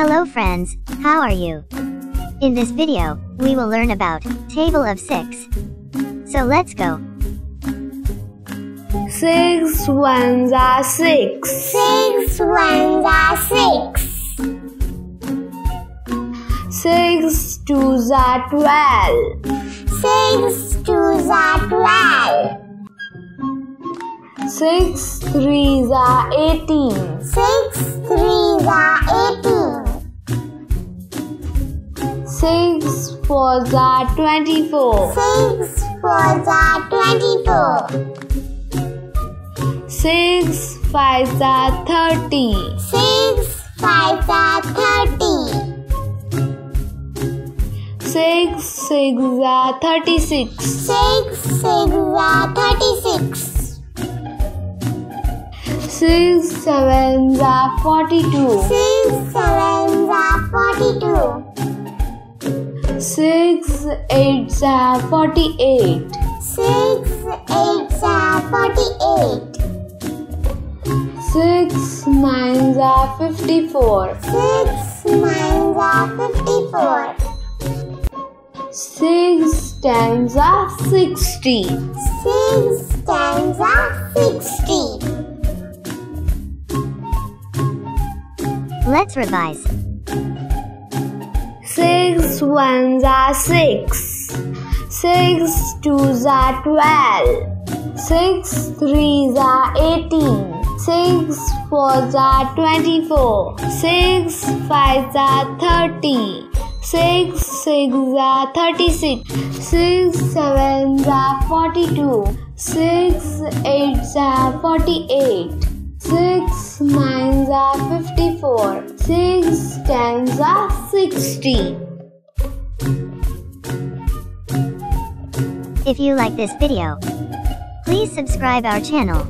Hello friends, how are you? In this video, we will learn about table of 6. So let's go. Six ones are six. Six ones are six. Six twos are twelve. Six twos are twelve. Six threes are eighteen. Six threes are eighteen. Six fours are twenty-four. Six fours are twenty-four. Six fives are thirty. Six fives are thirty. Six sixes are thirty-six. Six sixes are thirty-six. Six sevens are forty-two. Six sevens are forty-two. Six eights are uh, forty-eight. Six eights are uh, forty-eight. Six nines are fifty-four. Six nines are fifty-four. Six tens are sixty. Six tens are sixty. Let's revise. Six ones are six. Six twos are twelve. Six threes are eighteen. Six fours are twenty-four. Six fives are thirty. Six sixes are thirty-six. Six sevens are forty-two. Six eights are forty-eight. Six nines are fifty-four. Six tens are sixty. If you like this video, please subscribe our channel.